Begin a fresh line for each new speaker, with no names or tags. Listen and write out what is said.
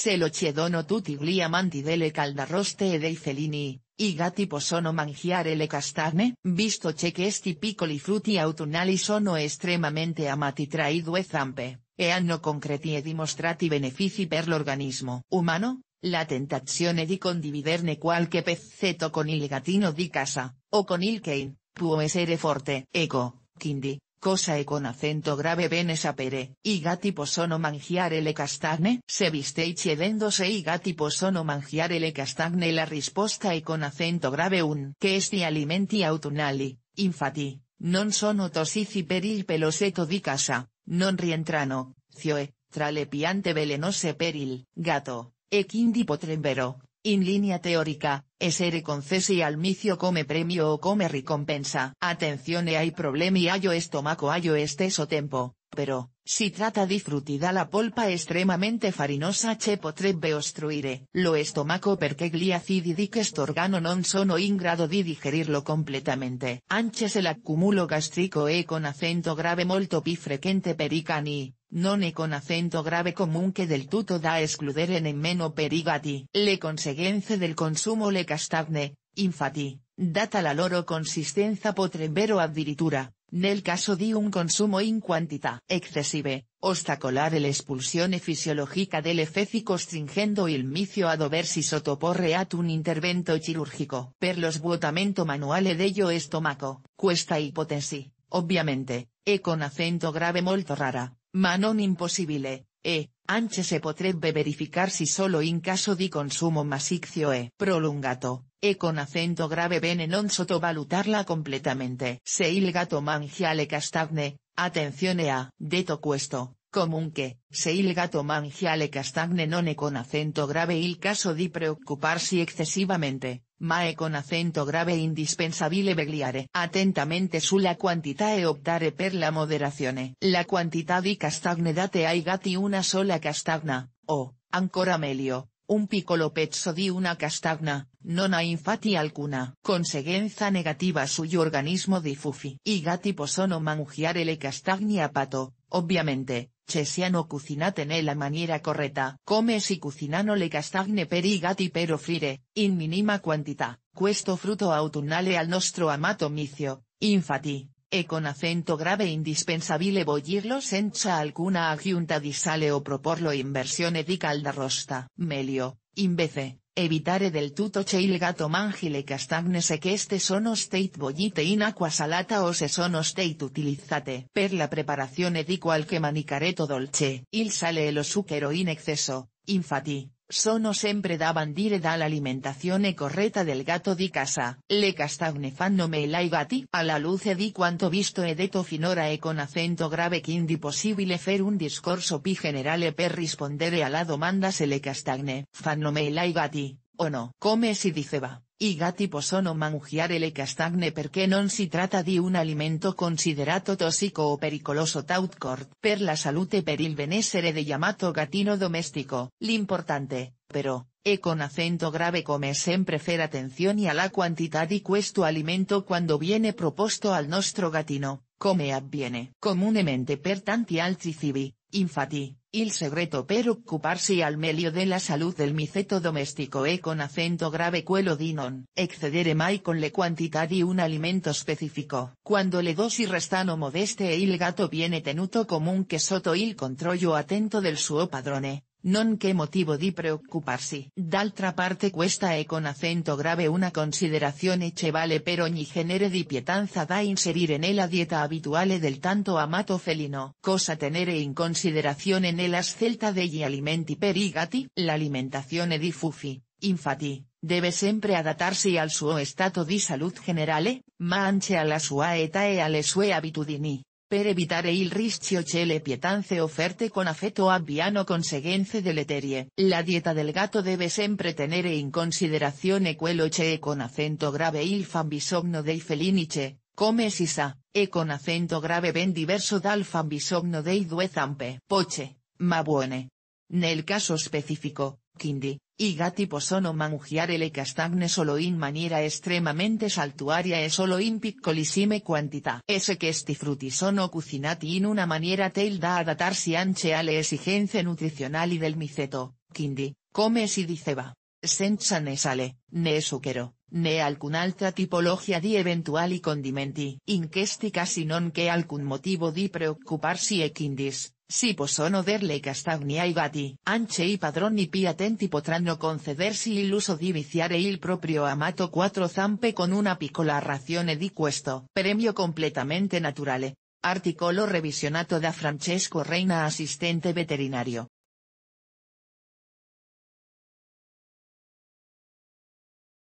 se lo chiedono tutti gli amanti delle caldaroste e dei felini, i gatti possono mangiare le castagne, visto che questi piccoli frutti autunnali sono estremamente amati tra i due zampe, e hanno concreti e dimostrati benefici per l'organismo umano, la tentazione di condividerne qualche pezzetto con il gattino di casa, o con il cane, può essere forte. Ecco, quindi, cosa e con acento grave bene sapere, i gatti possono mangiare le castagne? Se vi stai chiedendo se i gatti possono mangiare le castagne. La risposta è con acento grave un che esti alimenti autunnali, infatti, non sono tossici per il pelosetto di casa, non rientrano, cioè, tra le piante velenose per il gatto, e quindi potrebbero, in linea teorica, essere concessi al micio come premio o come ricompensa. Attenzione ai problemi allo stomaco allo stesso tempo, però, si tratta di frutti dalla polpa estremamente farinosa che potrebbe ostruire lo stomaco perché gli acidi di quest'organo non sono in grado di digerirlo completamente. Anche se l'accumulo gastrico è con accento grave molto più frequente per i cani, non è con accento grave comunque del tutto da escludere nemmeno per i gatti. Le conseguenze del consumo le castagne, infatti, data la loro consistenza potrebbero addirittura, nel caso di un consumo in quantità eccessive, ostacolare l'espulsione fisiologica delle feci costringendo il micio a doversi sottoporre ad un intervento chirurgico per lo svuotamento manuale dello stomaco. Questa ipotesi, ovviamente, è con accento grave molto rara, ma non impossibile, e, anche se potrebbe verificarsi solo in caso di consumo massiccio e prolungato, e con accento grave bene non sottovalutarla completamente. Se il gatto mangia le castagne, attenzione a, detto questo, comunque, se il gatto mangia le castagne non è con accento grave il caso di preoccuparsi eccessivamente, ma è con accento grave indispensabile vegliare attentamente sulla quantità e optare per la moderazione. La quantità di castagne date ai gatti una sola castagna, o, ancora meglio, un piccolo pezzo di una castagna, non ha infatti alcuna conseguenza negativa sugli organismo di Fufi. I gatti possono mangiare le castagne a pato, ovviamente, se siano cucinate nella maniera corretta. Come si cucinano le castagne per i gatti per offrire, in minima quantità, questo frutto autunnale al nostro amato micio, infatti, è con accento grave indispensabile bollirlo senza alcuna aggiunta di sale o proporlo in versione di calda rosta. Meglio, invece, evitare del tutto che il gatto mangi le castagne se queste sono state bollite in acqua salata o se sono state utilizzate per la preparazione di qualche manicaretto dolce. Il sale e lo zucchero in eccesso, infatti, sono sempre da bandire dall'alimentazione corretta del gatto di casa. Le castagne fanno male ai gatti? Alla luce di quanto visto e detto finora e con accento grave quindi possibile fare un discorso più generale per rispondere alla domanda se le castagne fanno male ai gatti, o no. Come si diceva, i gatti possono mangiare le castagne perché non si tratta di un alimento considerato tossico o pericoloso. Tautcord per la salute e per il benessere de chiamato gattino domestico. L'importante, però, è con accento grave come sempre fare attenzione alla quantità di questo alimento quando viene proposto al nostro gattino, come avviene comunemente per tanti altri cibi, infatti, il segreto per occuparsi al meglio della salute del miceto domestico è con accento grave quello di non excedere mai con le quantità di un alimento specifico. Quando le dosi restano modeste e il gatto viene tenuto comunque sotto il controllo attento del suo padrone, non che motivo di preoccuparsi. D'altra parte questa è con accento grave una considerazione che vale per ogni genere di pietanza da inserire nella dieta abituale del tanto amato felino. Cosa tenere in considerazione nella scelta degli alimenti per i gatti? L'alimentazione di Fufi, infatti, deve sempre adattarsi al suo stato di salute generale, ma anche alla sua età e alle sue abitudini per evitare il rischio che le pietanze offerte con affetto abbiano conseguenze deleterie. La dieta del gatto deve sempre tenere in considerazione quello che è con accento grave il fabbisogno dei felini che, come si sa, è con accento grave ben diverso dal fabbisogno dei due zampe. Poche, ma buone. Nel caso specifico, quindi, i gatti possono mangiare le castagne solo in maniera estremamente saltuaria e solo in piccolissime quantità. E se questi frutti sono cucinati in una maniera tale da adattarsi anche alle esigenze nutrizionali del miceto, quindi, come si diceva, senza ne sale, ne zucchero, né alcun'altra tipologia di eventuali condimenti. In questi casi non che alcun motivo di preoccuparsi e quindi, si possono der le castagne ai gatti. Anche i padroni più attenti potranno concedersi il lusso di viziare il proprio amato quattro zampe con una piccola razione di questo premio completamente naturale. Articolo revisionato da Francesco Reina assistente veterinario.